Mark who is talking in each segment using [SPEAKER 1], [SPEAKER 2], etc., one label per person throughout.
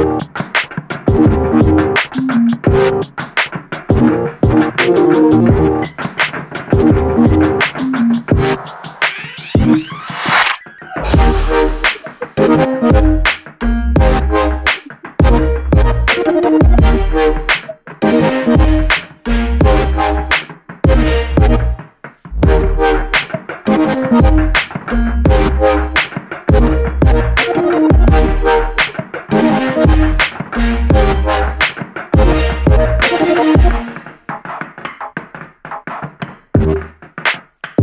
[SPEAKER 1] you.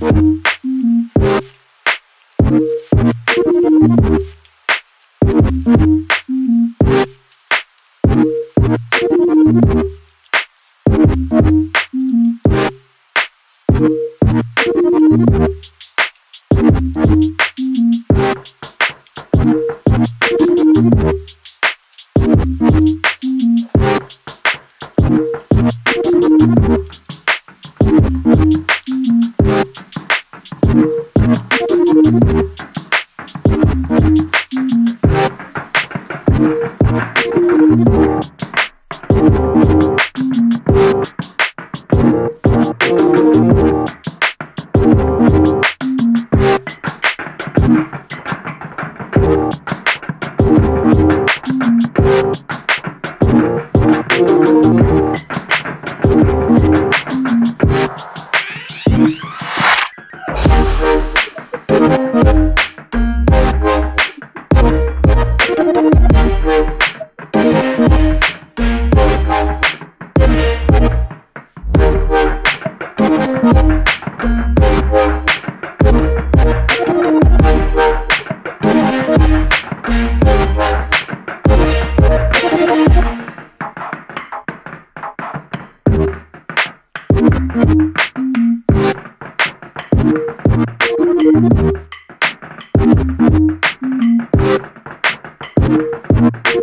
[SPEAKER 2] Thank you. Thank you. Thank you.